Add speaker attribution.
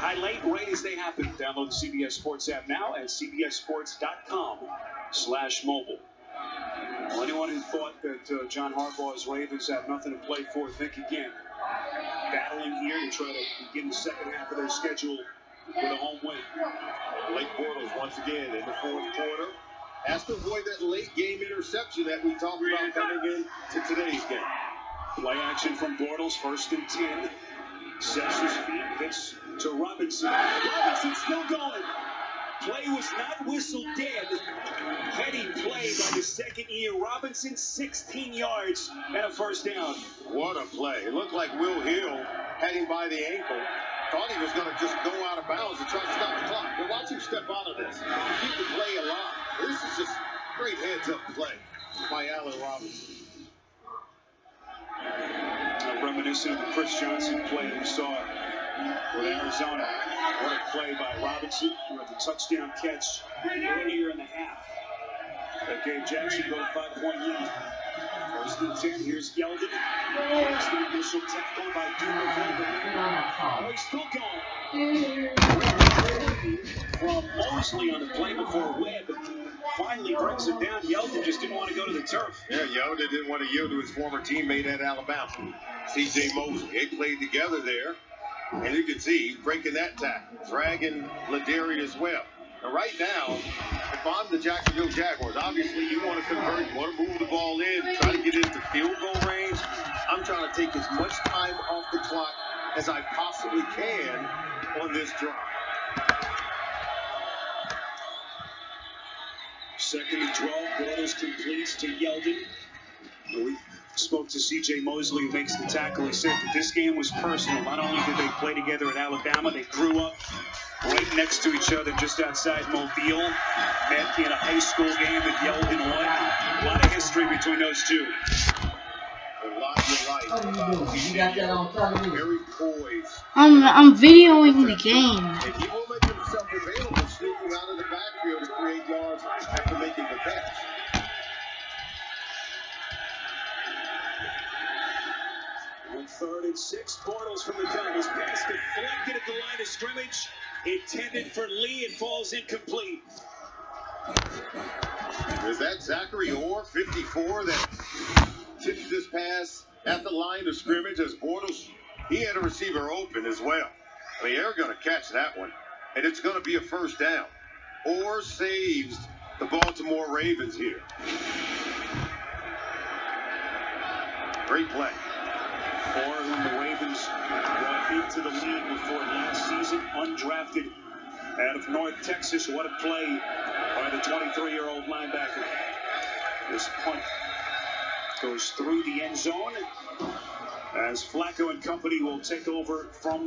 Speaker 1: Highlight right as they happen. Download the CBS Sports app now at cbssports.com slash mobile. Well, anyone who thought that uh, John Harbaugh's Ravens have nothing to play for, think again. Battling here to try to begin the second half of their schedule with a home win.
Speaker 2: Blake Bortles once again in the fourth quarter has to avoid that late game interception that we talked about coming in to today's game.
Speaker 1: Play action from Bortles, first and 10. Sets his feet, hits to Robinson. Robinson still going. Play was not whistled dead. Heading play by the second year Robinson, 16 yards and a first down.
Speaker 2: What a play. It looked like Will Hill heading by the ankle. Thought he was going to just go out of bounds and try to stop the clock. But watch him step out of this. Keep the play alive. This is just great heads up play by Allen Robinson.
Speaker 1: Reminiscent of the Chris Johnson play that we saw with Arizona. What a play by Robinson with the touchdown catch earlier in the half. That gave Jacksonville a five-point lead. First and 10, here's Yeldon. Here's the initial tackle by Duvernay. Oh, he's still going. From Mosley on the play before Webb finally breaks it down. Yeldon just didn't want to go to the turf.
Speaker 2: Yeah, Yeldon didn't want to yield to his former teammate at Alabama, C.J. Mosley. They played together there, and you can see breaking that tackle, dragging Lardarius Webb. And right now, if I'm the Jacksonville Jaguars, obviously you want to convert, you want to move the ball in, try to get into field goal range. I'm trying to take as much time off the clock as I possibly can on this drive.
Speaker 1: Second and 12, Bortles completes to Yeldon. We spoke to C.J. Mosley, who makes the tackle. He said that this game was personal. Not only did they play together at Alabama, they grew up right next to each other just outside Mobile. Met in a high school game at Yeldon won. A lot of history between those two.
Speaker 2: A lot you like about
Speaker 3: You got that on television.
Speaker 2: Very poised.
Speaker 4: I'm I'm videoing the game.
Speaker 1: Third and six, Bortles from the gun. His pass deflected at the line of scrimmage. Intended for Lee. It falls incomplete.
Speaker 2: Is that Zachary Orr, 54, that tipped this pass at the line of scrimmage as Bortles? He had a receiver open as well. I mean, they're going to catch that one, and it's going to be a first down. Orr saves the Baltimore Ravens here. Great play.
Speaker 1: Orr whom the Ravens brought into the league before last season, undrafted out of North Texas. What a play by the 23-year-old linebacker. This punt goes through the end zone as Flacco and company will take over from